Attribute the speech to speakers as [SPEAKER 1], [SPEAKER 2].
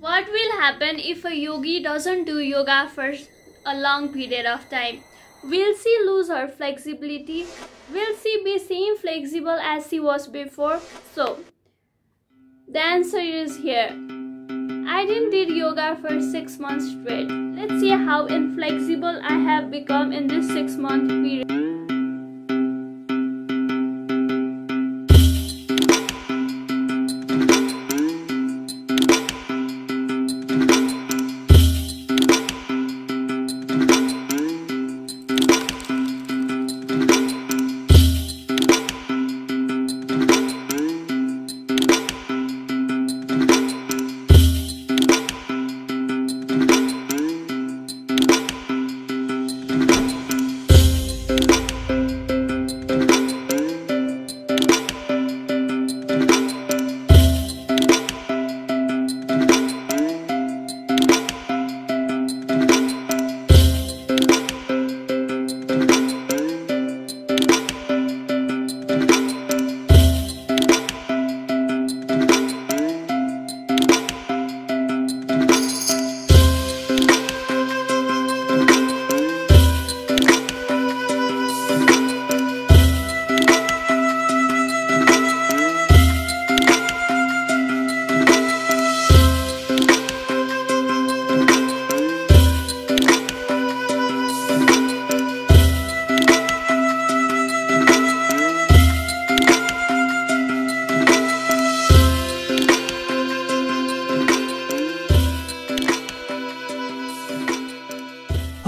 [SPEAKER 1] What will happen if a yogi doesn't do yoga for a long period of time? Will she lose her flexibility? Will she be same flexible as she was before? So, the answer is here. I didn't did yoga for 6 months straight. Let's see how inflexible I have become in this 6 month period.